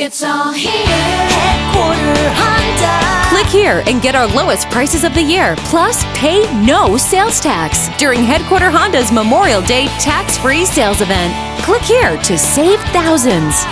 It's all here. Headquarter Honda. Click here and get our lowest prices of the year, plus pay no sales tax during Headquarter Honda's Memorial Day tax free sales event. Click here to save thousands.